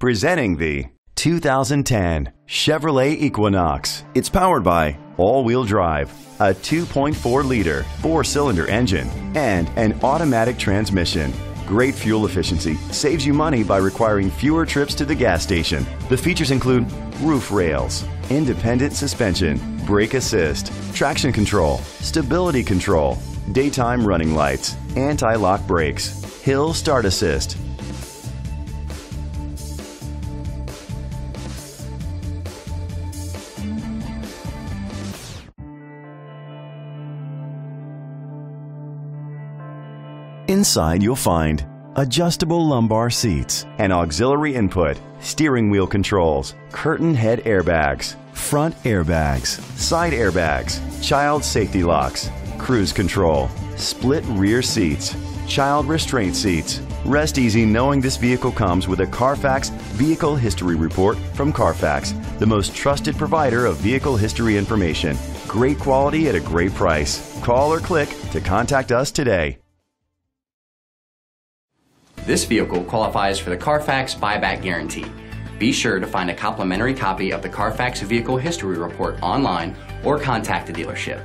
Presenting the 2010 Chevrolet Equinox. It's powered by all-wheel drive, a 2.4 liter four-cylinder engine, and an automatic transmission. Great fuel efficiency saves you money by requiring fewer trips to the gas station. The features include roof rails, independent suspension, brake assist, traction control, stability control, daytime running lights, anti-lock brakes, hill start assist, Inside you'll find adjustable lumbar seats, an auxiliary input, steering wheel controls, curtain head airbags, front airbags, side airbags, child safety locks, cruise control, split rear seats, child restraint seats. Rest easy knowing this vehicle comes with a Carfax Vehicle History Report from Carfax, the most trusted provider of vehicle history information. Great quality at a great price. Call or click to contact us today. This vehicle qualifies for the Carfax buyback guarantee. Be sure to find a complimentary copy of the Carfax Vehicle History Report online or contact the dealership.